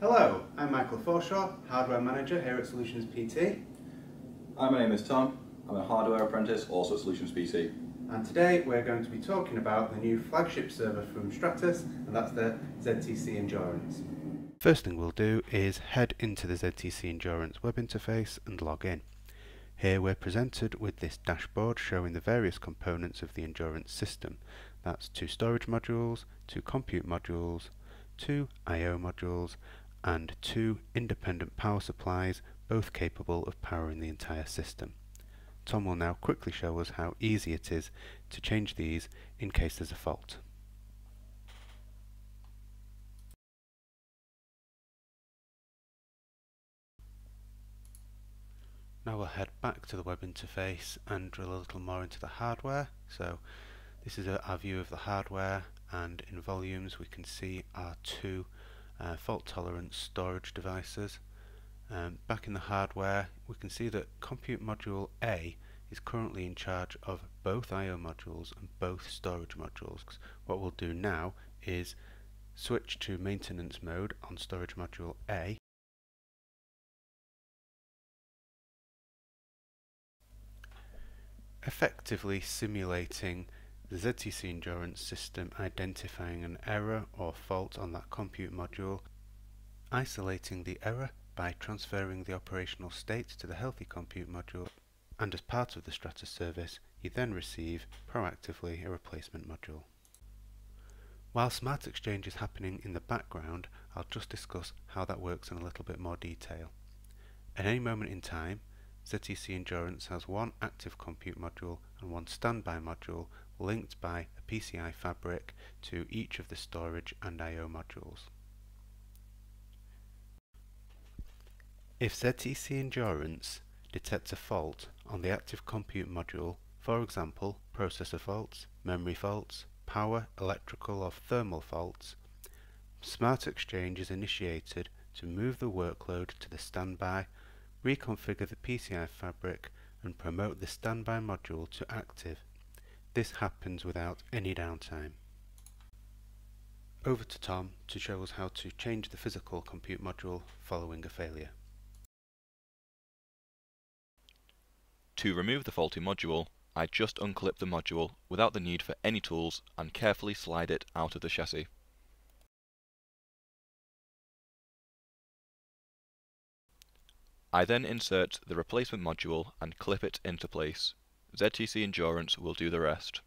Hello, I'm Michael Forshaw, Hardware Manager here at Solutions PT. Hi, my name is Tom. I'm a hardware apprentice, also at Solutions PT. And today we're going to be talking about the new flagship server from Stratus, and that's the ZTC Endurance. First thing we'll do is head into the ZTC Endurance web interface and log in. Here we're presented with this dashboard showing the various components of the Endurance system. That's two storage modules, two compute modules, two I.O. modules, and two independent power supplies, both capable of powering the entire system. Tom will now quickly show us how easy it is to change these in case there's a fault. Now we'll head back to the web interface and drill a little more into the hardware. So this is a, our view of the hardware and in volumes we can see our two uh, fault tolerant storage devices. Um, back in the hardware we can see that compute module A is currently in charge of both I.O. modules and both storage modules. What we'll do now is switch to maintenance mode on storage module A effectively simulating the ZTC Endurance system identifying an error or fault on that compute module, isolating the error by transferring the operational state to the healthy compute module, and as part of the Stratus service, you then receive proactively a replacement module. While Smart Exchange is happening in the background, I'll just discuss how that works in a little bit more detail. At any moment in time, ZTC Endurance has one active compute module and one standby module linked by a PCI fabric to each of the storage and I.O. modules. If ZTC Endurance detects a fault on the active compute module, for example processor faults, memory faults, power, electrical or thermal faults, Smart Exchange is initiated to move the workload to the standby, reconfigure the PCI fabric and promote the standby module to active this happens without any downtime. Over to Tom to show us how to change the physical compute module following a failure. To remove the faulty module, I just unclip the module without the need for any tools and carefully slide it out of the chassis. I then insert the replacement module and clip it into place. ZTC Endurance will do the rest.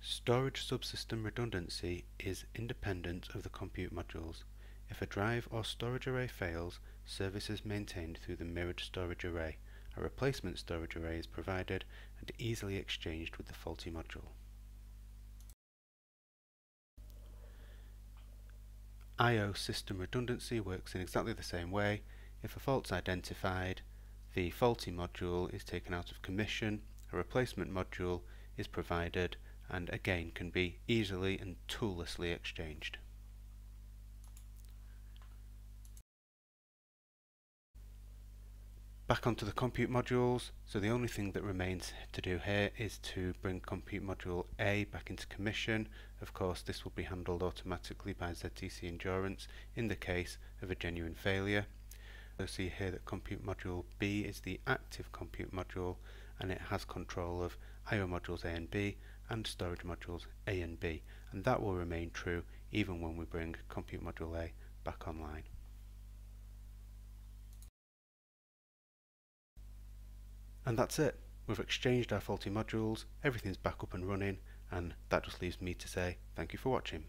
Storage subsystem redundancy is independent of the compute modules. If a drive or storage array fails, service is maintained through the mirrored storage array. A replacement storage array is provided and easily exchanged with the faulty module. I.O. system redundancy works in exactly the same way if a fault is identified, the faulty module is taken out of commission, a replacement module is provided and again can be easily and toollessly exchanged. Back onto the compute modules, so the only thing that remains to do here is to bring compute module A back into commission. Of course this will be handled automatically by ZTC Endurance in the case of a genuine failure. See here that compute module B is the active compute module and it has control of I.O. modules A and B and storage modules A and B and that will remain true even when we bring compute module A back online. And that's it. We've exchanged our faulty modules, everything's back up and running and that just leaves me to say thank you for watching.